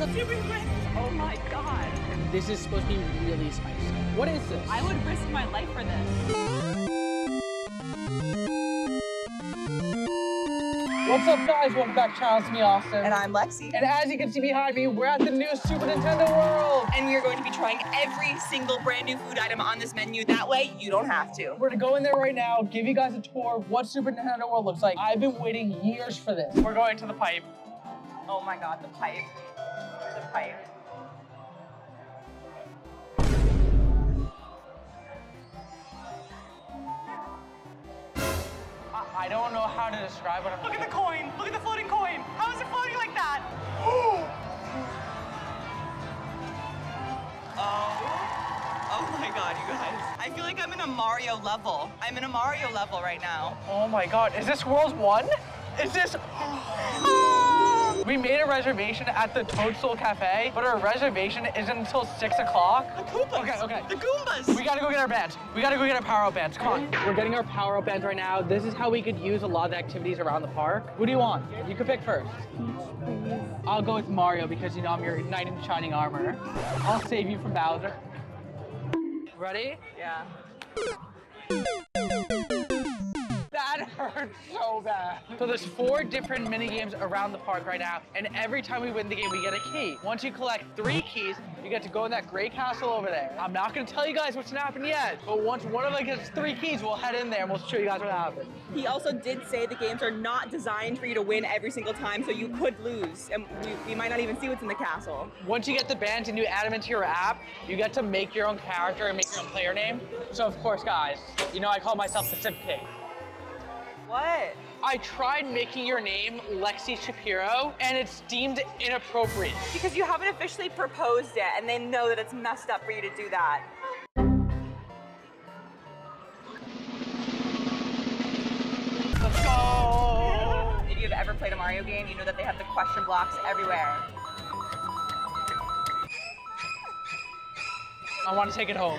also, Oh my god. this is supposed to be really spicy. What is this? I would risk my life for this. What's up, guys? Welcome back, Charles Me Austin. And I'm Lexi. And as you can see behind me, we're at the new Super Nintendo World. And we are going to be trying every single brand new food item on this menu. That way, you don't have to. We're gonna go in there right now, give you guys a tour of what Super Nintendo World looks like. I've been waiting years for this. We're going to the pipe. Oh my god, the pipe. The pipe. I, I don't know how to describe what I'm Look at the coin. Look at the floating coin. How is it floating like that? Oh. oh my god, you guys. I feel like I'm in a Mario level. I'm in a Mario level right now. Oh my god, is this World 1? Is this... Oh. We made a reservation at the Toadstool Cafe, but our reservation isn't until 6 o'clock. The Koopas. Okay, okay. The Goombas. We gotta go get our bands. We gotta go get our power up bands. Come on. We're getting our power up bands right now. This is how we could use a lot of the activities around the park. Who do you want? You can pick first. I'll go with Mario because you know I'm your knight in shining armor. I'll save you from Bowser. Ready? Yeah. That hurt so bad. So there's four different mini games around the park right now, and every time we win the game, we get a key. Once you collect three keys, you get to go in that gray castle over there. I'm not gonna tell you guys what's gonna happen yet, but once one of them gets three keys, we'll head in there and we'll show you guys what happens. He also did say the games are not designed for you to win every single time, so you could lose. And we, we might not even see what's in the castle. Once you get the bands and you add them into your app, you get to make your own character and make your own player name. So of course, guys, you know I call myself the Sip King. I tried making your name Lexi Shapiro, and it's deemed inappropriate. Because you haven't officially proposed yet, and they know that it's messed up for you to do that. Let's go! If you've ever played a Mario game, you know that they have the question blocks everywhere. I want to take it home.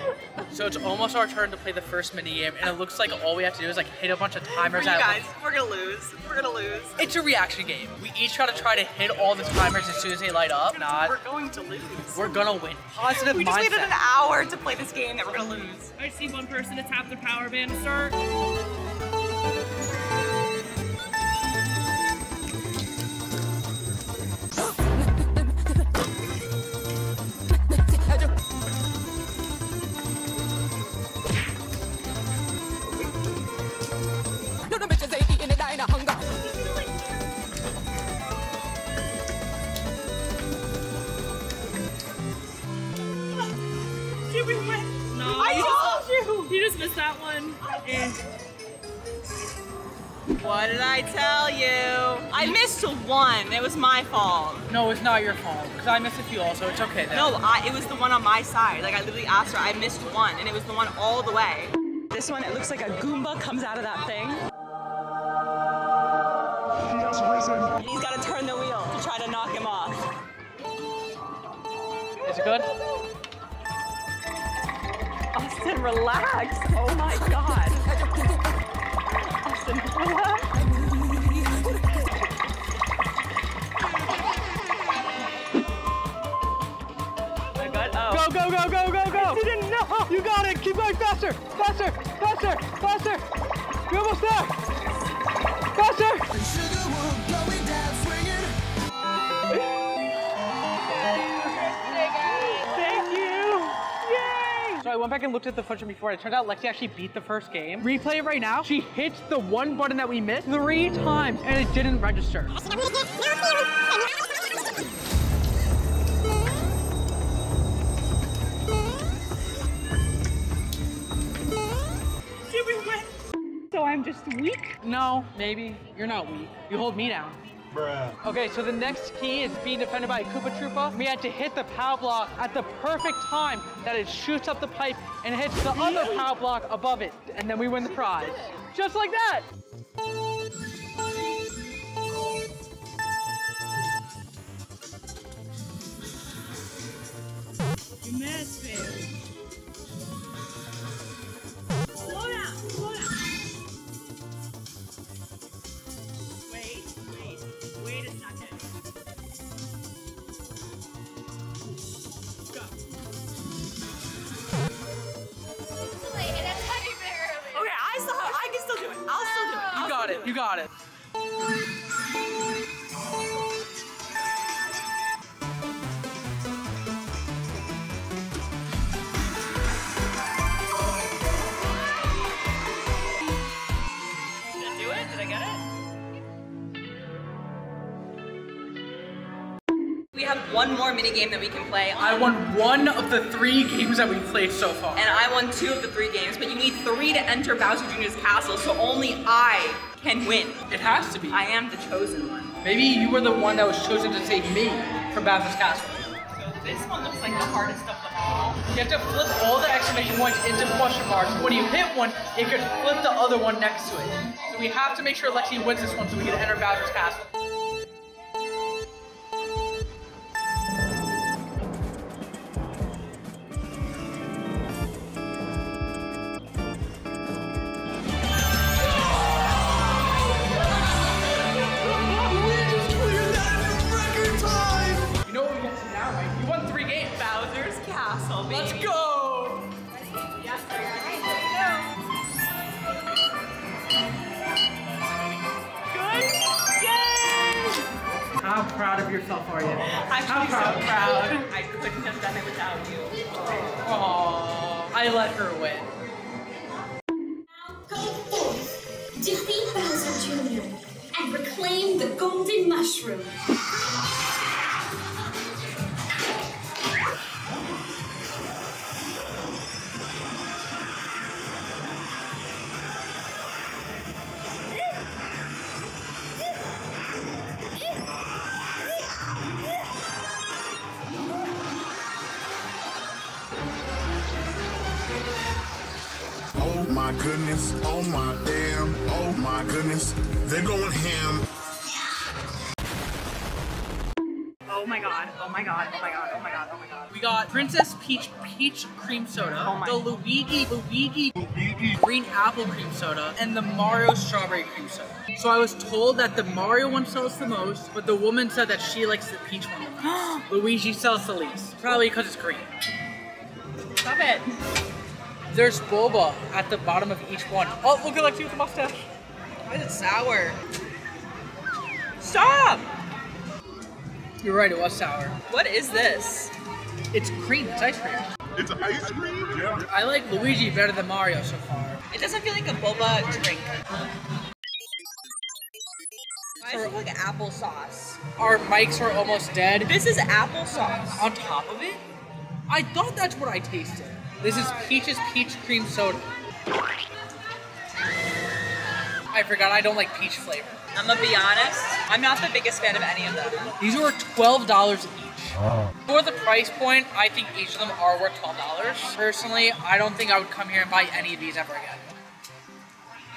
So it's almost our turn to play the first mini game, and it looks like all we have to do is like hit a bunch of For timers you at guys, we're gonna lose. We're gonna lose. It's a reaction game. We each gotta try to hit all the timers as soon as they light up. Not, We're going to lose. we're gonna win. Positive We just waited an hour to play this game that we're gonna lose. I see one person to tap their power band to start. Missed that one. Eh. What did I tell you? I missed one. It was my fault. No, it's not your fault, because I missed a few also. It's okay though. No, I, it was the one on my side. Like I literally asked her. I missed one, and it was the one all the way. This one, it looks like a Goomba comes out of that thing. And he's got to turn the wheel to try to knock him off. Is it good? Austin, relax. Oh my god. Austin, relax. Am I good? Go, go, go, go, go, go! didn't know. You got it! Keep going faster! Faster! Faster! Faster! You're almost there! Faster! Went back and looked at the footage before. and It turned out Lexi actually beat the first game. Replay it right now. She hit the one button that we missed three times and it didn't register. Did we win? So I'm just weak. No, maybe. You're not weak. You hold me down. Okay, so the next key is being defended by a Koopa Troopa. We had to hit the power block at the perfect time that it shoots up the pipe and hits the other power block above it, and then we win the prize. Just like that! You missed it. Got it. I do it? Did I get it? We have one more mini game that we can play. I won one of the three games that we've played so far. and I won two of the three games, but you need three to enter Bowser Jr.'s castle, so only I can win. It has to be. I am the chosen one. Maybe you were the one that was chosen to save me from Bowser's Castle. So this one looks like the hardest of them all. You have to flip all the exclamation points into question marks. When you hit one, it could flip the other one next to it. So we have to make sure Lexi wins this one so we can enter Bowser's Castle. Proud of yourself are you? I'm How so proud? proud. I couldn't have done it without you. Aww, I let her win. Now go forth, defeat Bowser Jr., and reclaim the Golden Mushroom. My goodness, oh my damn, oh my goodness, they're going ham. Oh my god, oh my god, oh my god, oh my god, oh my god. We got Princess Peach Peach Cream Soda, Oh my- the Luigi Luigi Green Apple Cream Soda, and the Mario Strawberry Cream Soda. So I was told that the Mario one sells the most, but the woman said that she likes the peach one the most. Luigi sells the least, probably because it's green. Stop it. There's boba at the bottom of each one. Oh, look at Lexi with the mustache. Why is it sour? Stop! You're right, it was sour. What is this? It's cream, it's ice cream. It's ice cream? Yeah. I like Luigi better than Mario so far. It doesn't feel like a boba drink. Why does it look like applesauce? Our mics are almost dead. This is applesauce. On top of it, I thought that's what I tasted. This is Peach's Peach Cream Soda. I forgot I don't like peach flavor. I'm gonna be honest, I'm not the biggest fan of any of them. These were $12 each. Oh. For the price point, I think each of them are worth $12. Personally, I don't think I would come here and buy any of these ever again.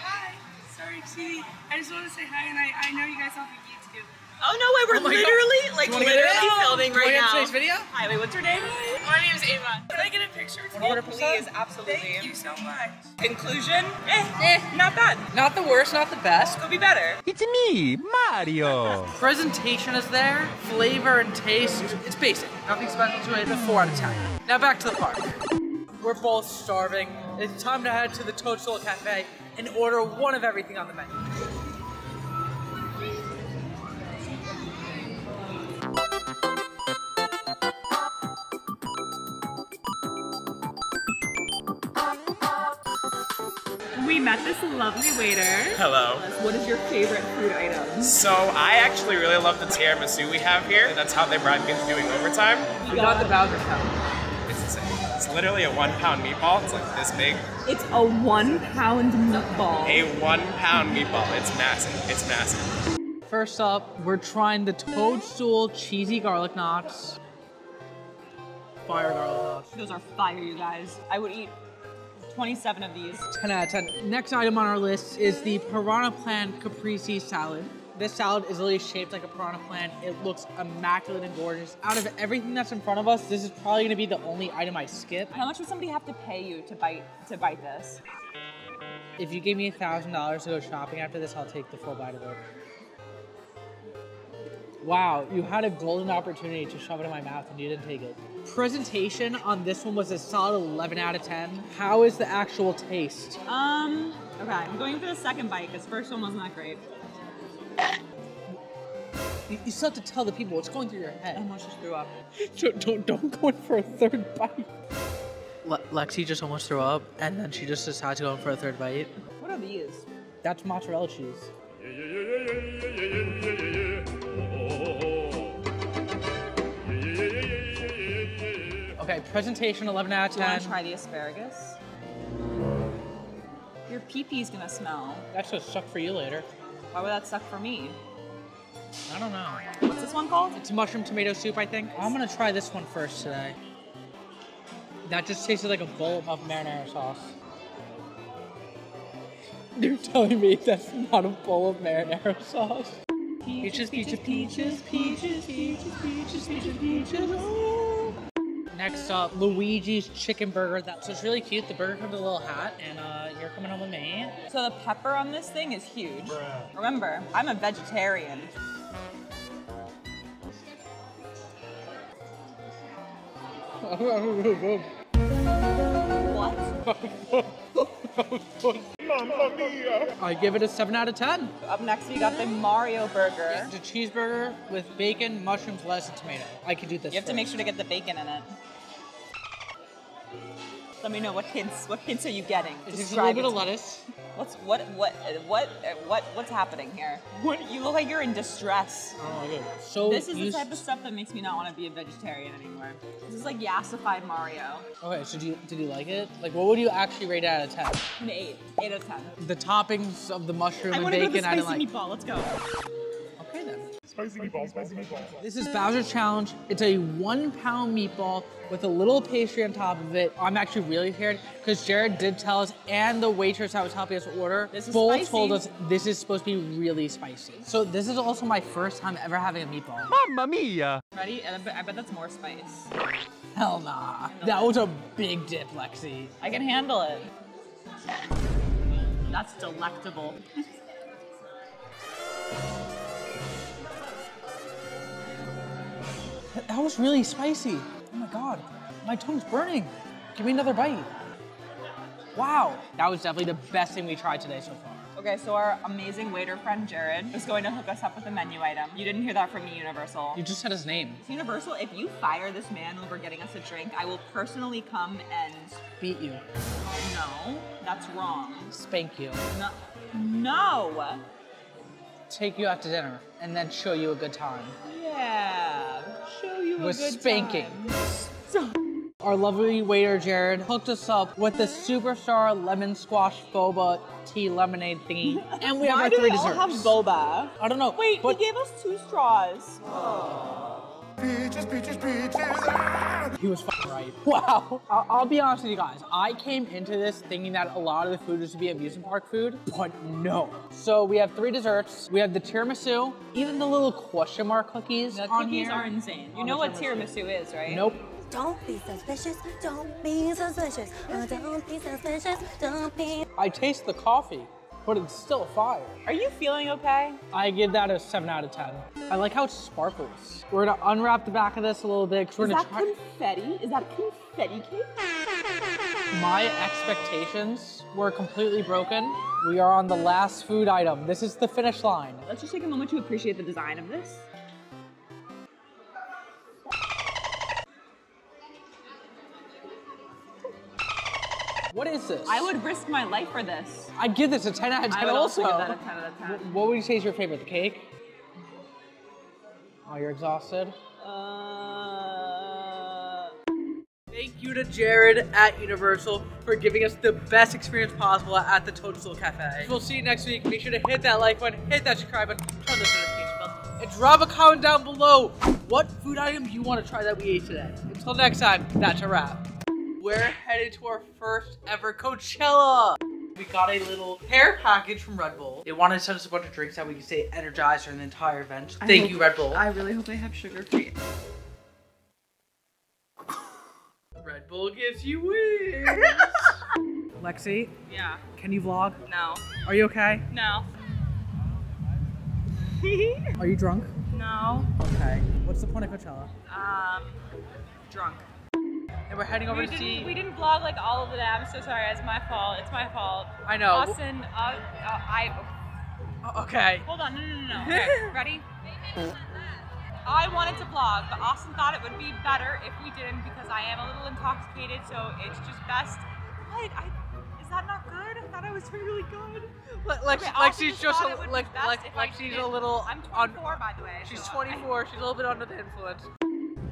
Hi. Sorry, Chi. I just want to say hi, and I, I know you guys off of YouTube. Oh no way, we're Oh my God. literally, like You wanna get literally it? filming You wanna right now. today's video? Hi, wait, what's your name? My name is Ava. Can I get a picture? Oh, 100%? please, absolutely. Thank you so much. Conclusion? Eh, eh, not bad. Not the worst, not the best. Could be better. It's me, Mario. Presentation is there, flavor and taste, it's basic. Nothing special to it, a 4 out of 10. Now back to the park. We're both starving. It's time to head to the Toadstool Cafe and order one of everything on the menu. We met this lovely waiter. Hello. What is your favorite food item? So I actually really love the tiramisu we have here. That's how they brought me into doing overtime. We got the Bowser Town. It's insane. It's literally a one pound meatball. It's like this big. It's a one pound meatball. A one pound meatball. It's massive. It's massive. First up, we're trying the Toadstool Cheesy Garlic Knots. Fire garlic knots. Those are fire, you guys. I would eat 27 of these. 10 out of 10. Next item on our list is the Piranha Plant Caprese salad. This salad is literally shaped like a piranha plant. It looks immaculate and gorgeous. Out of everything that's in front of us, this is probably gonna be the only item I skip. How much would somebody have to pay you to bite to bite this? If you gave me a thousand dollars to go shopping after this, I'll take the full bite of it. Wow, you had a golden opportunity to shove it in my mouth and you didn't take it. Presentation on this one was a solid 11 out of 10. How is the actual taste? Um, okay, I'm going for the second bite because first one wasn't that great. You, you still have to tell the people what's going through your head. I head. almost just threw up. Don't, don't, don't go in for a third bite. Le- Lexi just almost threw up, and then she just decided to go in for a third bite. What are these? That's mozzarella cheese. Okay, presentation 11 out of Do you want 10. to try the asparagus? Your pee-pee's gonna smell. That's gonna suck for you later. Why would that suck for me? I don't know. What's this one called? It's mushroom tomato soup, I think. I'm gonna try this one first today. That just tasted like a bowl of marinara sauce. You're telling me that's not a bowl of marinara sauce? Peaches, peaches, peaches, peaches, peaches, peaches, peaches, peaches. oh. Next up, Luigi's chicken burger. That's just really cute. The burger comes with a little hat, and uh, you're coming home with me. So the pepper on this thing is huge. Remember, I'm a vegetarian. What? I give it a 7 out of 10. Up next, we got the Mario burger. a cheeseburger with bacon, mushrooms, lettuce, and tomato. I could do this. You have to make sure to get the bacon in it. Let me know what hints. What hints are you getting? Is this a little bit of lettuce? What's what what what what what's happening here? What you look like you're in distress. Oh my god. So This is the type of stuff that makes me not want to be a vegetarian anymore. This is like yassified Mario. Okay, so do you, did you like it? Like, what would you actually rate it out of 10? An eight, eight out of ten. The toppings of the mushroom I and want to go bacon, to the I spicy didn't like. meatball. Let's go. Okay then. Spicy meatballs, spicy meatballs. This is Bowser's Challenge. It's a one pound meatball with a little pastry on top of it. I'm actually really scared because Jared did tell us, and the waitress that was helping us order, This is both spicy. told us this is supposed to be really spicy. So this is also my first time ever having a meatball. Mamma mia! Ready? I bet, I bet that's more spice. Hell nah. That was a big dip, Lexi. I can handle it. That's delectable. That was really spicy. Oh my god, my tongue's burning. Give me another bite. Wow, that was definitely the best thing we tried today so far. Okay, so our amazing waiter friend Jared is going to hook us up with a menu item. You didn't hear that from me, Universal. You just said his name. Universal, if you fire this man over getting us a drink, I will personally come and Beat you. no, that's wrong. Spank you. No, no. Take you out to dinner and then show you a good time. Yeah, show you With a good spanking. time. Our lovely waiter Jared hooked us up with the superstar lemon squash boba tea lemonade thingy, and we have our three desserts. Why do three they all have boba? I don't know. Wait, but he gave us two straws. Peaches, peaches, peaches. Ah! He was fucking right. Wow. I'll, I'll be honest with you guys. I came into this thinking that a lot of the food was to be amusement park food, but no. So we have three desserts. We have the tiramisu, even the little question mark cookies The on cookies here. are insane. You on know the what tiramisu is, right? Nope. Don't be suspicious. Don't be suspicious. Oh, don't be suspicious. Don't be. I taste the coffee, but it's still a fire. Are you feeling okay? I give that a 7 out of 10. I like how it sparkles. We're gonna unwrap the back of this a little bit because we're Is gonna that confetti? Is that confetti cake? My expectations were completely broken. We are on the last food item. This is the finish line. Let's just take a moment to appreciate the design of this. What is this? I would risk my life for this. I'd give this a 10 out of 10 I would also also. give that a 10 out of 10. Wh- What would you say is your favorite? The cake? Oh, you're exhausted? Uh, Thank you to Jared at Universal for giving us the best experience possible at the Toadstool Cafe. We'll see you next week. Make sure to hit that like button, hit that subscribe button, turn the notification bell, and drop a comment down below. What food item do you want to try that we ate today? Until next time, that's a wrap. We're headed to our first ever Coachella. We got a little hair package from Red Bull. They wanted to send us a bunch of drinks that we could stay energized during the entire event. Thank you, Red Bull. I really hope they have sugar free. Red Bull gives you wings. Lexi, Yeah. can you vlog? No. Are you okay? No. Are you drunk? no. Okay. What's the point of Coachella? Um, drunk. And we're heading over we to see. we didn't vlog like all of it. I'm so sorry. It's my fault. It's my fault. I know. Austin, uh, uh, I. Oh, Okay. Hold on. No, no, no, no. Okay, ready? I wanted to vlog, but Austin thought it would be better if we didn't because I am a little intoxicated. So it's just best. What? I, is that not good? I thought I was really good. Like, Lex, Okay, Austin Lexi's just a, it would be Lex, best Lex, if I Lexi's a little. I'm on- 24, by the way. She's so I- 24. She's a little bit under the influence.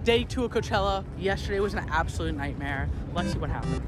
Day two of Coachella. Yesterday was an absolute nightmare. Let's see what happened?